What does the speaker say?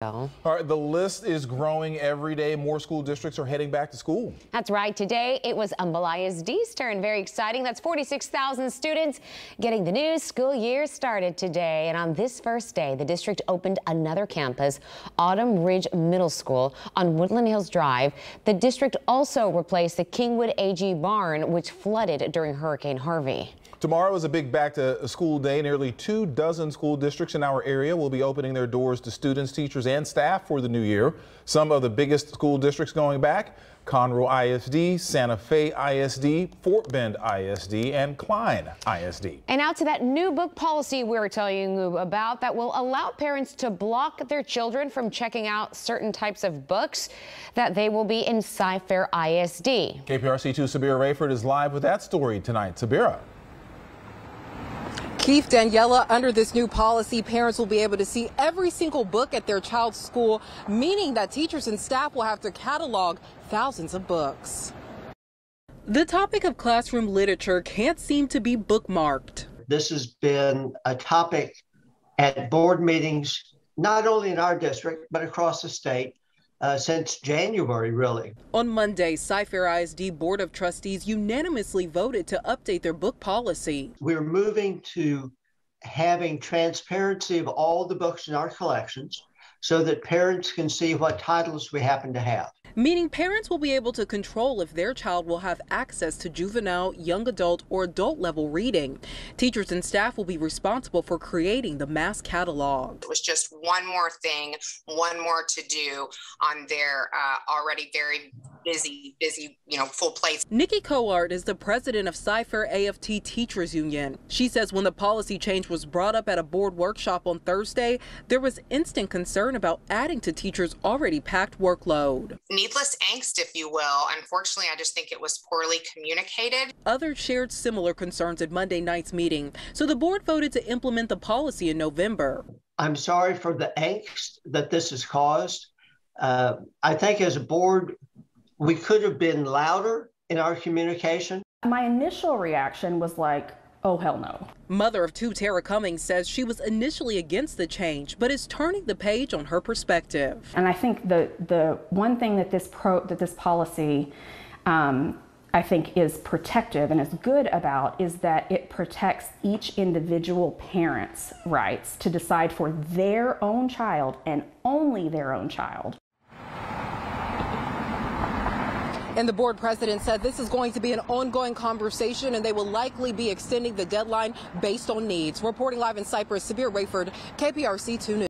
All right, the list is growing every day. More school districts are heading back to school. That's right. Today it was Humble ISD's turn. Very exciting. That's 46,000 students getting the new school year started today. And on this first day, the district opened another campus, Autumn Ridge Middle School on Woodland Hills Drive. The district also replaced the Kingwood AG barn, which flooded during Hurricane Harvey. Tomorrow is a big back to school day. Nearly two dozen school districts in our area will be opening their doors to students, teachers, and staff for the new year. Some of the biggest school districts going back Conroe ISD, Santa Fe ISD, Fort Bend ISD, and Klein ISD. And now to that new book policy we were telling you about that will allow parents to block their children from checking out certain types of books that they will be in Cy-Fair ISD. KPRC2 Sabira Rayford is live with that story tonight. Sabira. Keith Daniela, under this new policy, parents will be able to see every single book at their child's school, meaning that teachers and staff will have to catalog thousands of books. The topic of classroom literature can't seem to be bookmarked. This has been a topic at board meetings, not only in our district, but across the state uh, since January, really. On Monday, Cy-Fair ISD Board of Trustees unanimously voted to update their book policy. We're moving to having transparency of all the books in our collections so that parents can see what titles we happen to have. Meaning parents will be able to control if their child will have access to juvenile, young adult, or adult level reading. Teachers and staff will be responsible for creating the mass catalog. It was just one more thing, one more to do on their uh, already very busy, busy, you know, full plates. Nikki Cowart is the president of Cy-Fair AFT Teachers Union. She says when the policy change was brought up at a board workshop on Thursday, there was instant concern about adding to teachers' already packed workload. Needless angst, if you will. Unfortunately, I just think it was poorly communicated. Others shared similar concerns at Monday night's meeting, so the board voted to implement the policy in November. I'm sorry for the angst that this has caused. Uh, I think as a board, we could have been louder in our communication. My initial reaction was like, oh, hell no. Mother of two, Tara Cummings, says she was initially against the change, but is turning the page on her perspective. And I think the, the one thing that this, pro, that this policy um, I think is protective and is good about is that it protects each individual parent's rights to decide for their own child and only their own child And the board president said this is going to be an ongoing conversation and they will likely be extending the deadline based on needs. Reporting live in Cypress, Sabir Rayford, KPRC 2 News.